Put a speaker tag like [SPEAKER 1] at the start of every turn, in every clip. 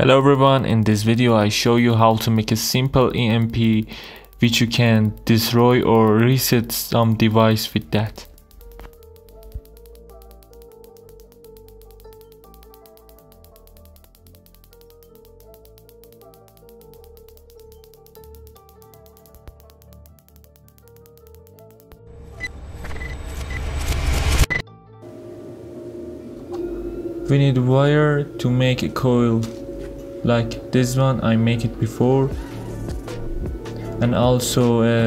[SPEAKER 1] Hello everyone, in this video I show you how to make a simple EMP which you can destroy or reset some device with that. We need wire to make a coil like this one I make it before. And also a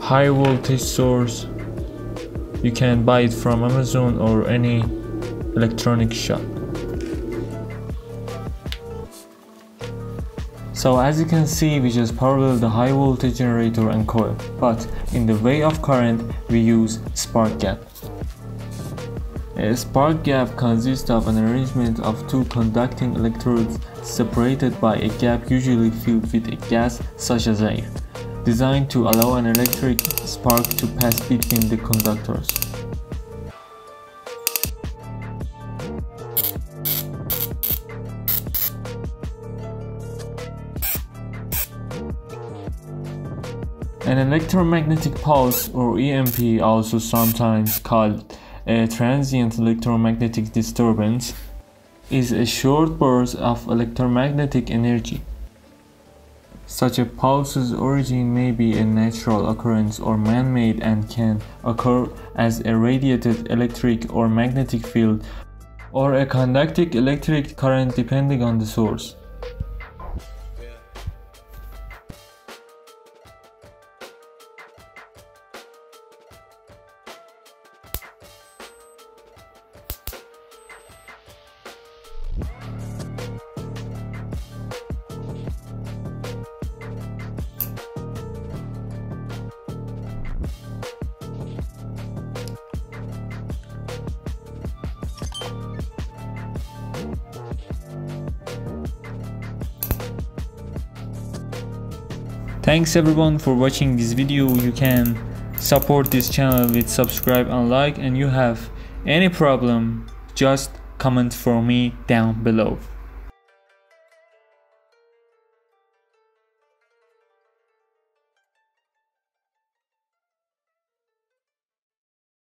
[SPEAKER 1] high voltage source. You can buy it from Amazon or any electronic shop. So as you can see we just parallel the high voltage generator and coil. But in the way of current we use spark gap a spark gap consists of an arrangement of two conducting electrodes separated by a gap usually filled with a gas such as air, designed to allow an electric spark to pass between the conductors. An electromagnetic pulse or EMP also sometimes called a transient electromagnetic disturbance is a short burst of electromagnetic energy. Such a pulse's origin may be a natural occurrence or man-made and can occur as a radiated electric or magnetic field or a conducting electric current depending on the source. Thanks everyone for watching this video. You can support this channel with subscribe and like and you have any problem just comment for me down below.